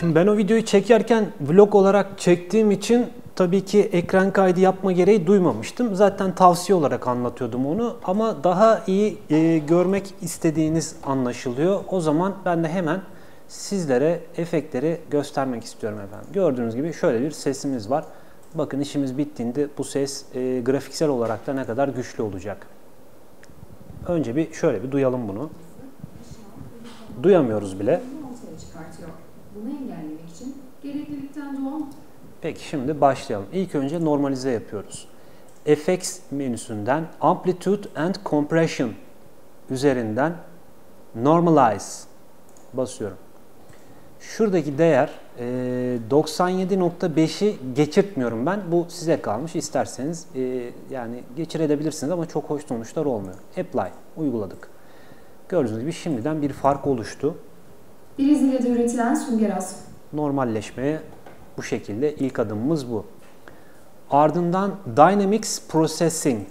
Şimdi ben o videoyu çekerken vlog olarak çektiğim için tabii ki ekran kaydı yapma gereği duymamıştım. Zaten tavsiye olarak anlatıyordum onu ama daha iyi e, görmek istediğiniz anlaşılıyor. O zaman ben de hemen sizlere efektleri göstermek istiyorum efendim. Gördüğünüz gibi şöyle bir sesimiz var. Bakın işimiz bittiğinde bu ses e, grafiksel olarak da ne kadar güçlü olacak. Önce bir şöyle bir duyalım bunu. Duyamıyoruz bile. Bunu engellemek için gereklilikten doğan Peki şimdi başlayalım. İlk önce normalize yapıyoruz. FX menüsünden Amplitude and Compression üzerinden Normalize basıyorum. Şuradaki değer e, 97.5'i geçirtmiyorum ben. Bu size kalmış. İsterseniz e, yani geçirebilirsiniz ama çok hoş sonuçlar olmuyor. Apply uyguladık. Gördüğünüz gibi şimdiden bir fark oluştu. Brezilya'da üretilen sünger asf normalleşmeye bu şekilde ilk adımımız bu. Ardından Dynamics Processing.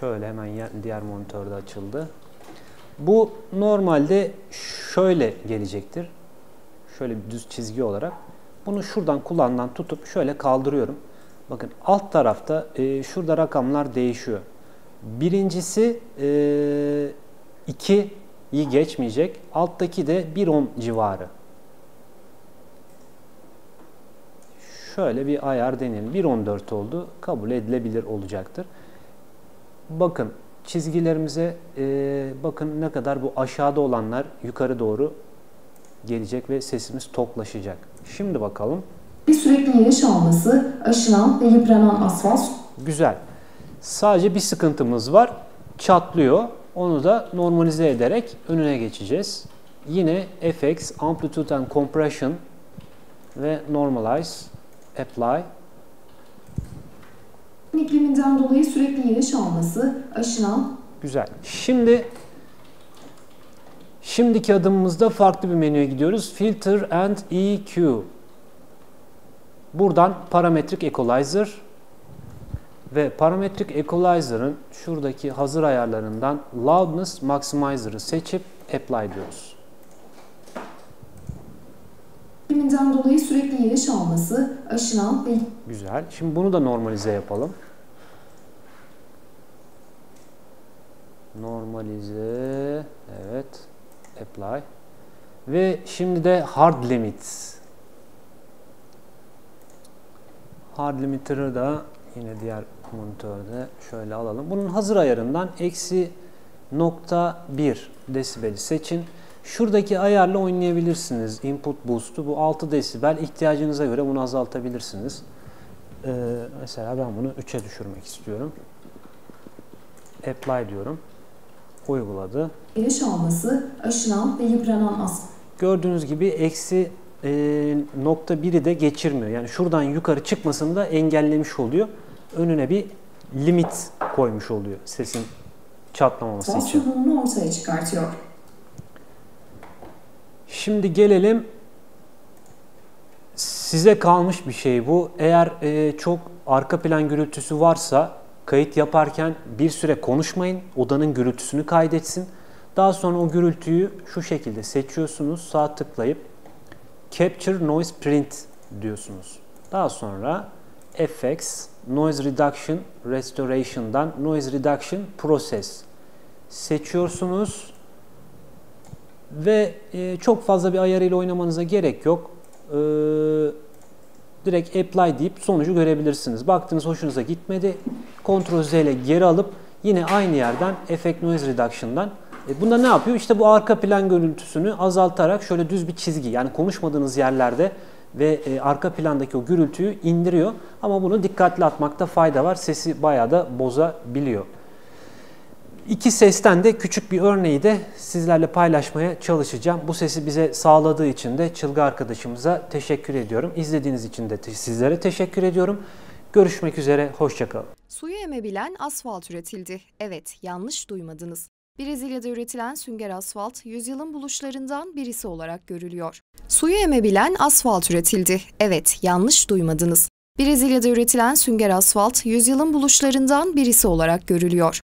Şöyle hemen diğer monitörde açıldı. Bu normalde şöyle gelecektir. Şöyle bir düz çizgi olarak. Bunu şuradan kulağından tutup şöyle kaldırıyorum. Bakın alt tarafta e, şurada rakamlar değişiyor. Birincisi e, 2'yi geçmeyecek. Alttaki de 1.10 civarı. Şöyle bir ayar deneyelim. 1.14 oldu. Kabul edilebilir olacaktır. Bakın çizgilerimize e, bakın ne kadar bu aşağıda olanlar yukarı doğru gelecek ve sesimiz toklaşacak. Şimdi bakalım. bir sürekli yağış alması, aşınan ve yıpranan asfalt Güzel. Sadece bir sıkıntımız var. Çatlıyor. Onu da normalize ederek önüne geçeceğiz. Yine FX, Amplitude and Compression ve Normalize, Apply. ikliminden dolayı sürekli yağış alması, aşınan Güzel. Şimdi şimdiki adımımızda farklı bir menüye gidiyoruz. Filter and EQ. Buradan parametrik equalizer ve parametrik equalizer'ın şuradaki hazır ayarlarından loudness maximizer'ı seçip apply diyoruz. ikliminden dolayı sürekli yağış alması, aşınan ve Güzel. Şimdi bunu da normalize yapalım. Normalize. Evet. Apply. Ve şimdi de hard limits. Hard limiter'ı da yine diğer monitörde şöyle alalım. Bunun hazır ayarından eksi nokta 1 desibeli seçin. Şuradaki ayarla oynayabilirsiniz. Input boost'u bu 6 desibel ihtiyacınıza göre bunu azaltabilirsiniz. Ee, mesela ben bunu 3'e düşürmek istiyorum. Apply diyorum. Uyguladı. yağış alması, aşınan ve yıpranan asfalt Gördüğünüz gibi eksi e, nokta biri de geçirmiyor. Yani şuradan yukarı çıkmasını da engellemiş oluyor. Önüne bir limit koymuş oluyor sesin çatlamaması için. sorununu ortaya çıkartıyor. Şimdi gelelim size kalmış bir şey bu. Eğer e, çok arka plan gürültüsü varsa kayıt yaparken bir süre konuşmayın. Odanın gürültüsünü kaydetsin. Daha sonra o gürültüyü şu şekilde seçiyorsunuz. Sağ tıklayıp Capture Noise Print diyorsunuz. Daha sonra FX Noise Reduction Restoration'dan Noise Reduction Process seçiyorsunuz ve e, çok fazla bir ayarıyla oynamanıza gerek yok. E, direkt apply deyip sonucu görebilirsiniz. Baktınız hoşunuza gitmedi. Ctrl Z ile geri alıp yine aynı yerden Effect Noise Reduction'dan e, bunda ne yapıyor? İşte bu arka plan görüntüsünü azaltarak şöyle düz bir çizgi yani konuşmadığınız yerlerde ve e, arka plandaki o gürültüyü indiriyor. Ama bunu dikkatli atmakta fayda var. Sesi bayağı da bozabiliyor. İki sesten de küçük bir örneği de sizlerle paylaşmaya çalışacağım. Bu sesi bize sağladığı için de Çılgı arkadaşımıza teşekkür ediyorum. İzlediğiniz için de te- sizlere teşekkür ediyorum. Görüşmek üzere, hoşçakalın. Suyu emebilen asfalt üretildi. Evet, yanlış duymadınız. Brezilya'da üretilen sünger asfalt, yüzyılın buluşlarından birisi olarak görülüyor. Suyu emebilen asfalt üretildi. Evet, yanlış duymadınız. Brezilya'da üretilen sünger asfalt, yüzyılın buluşlarından birisi olarak görülüyor.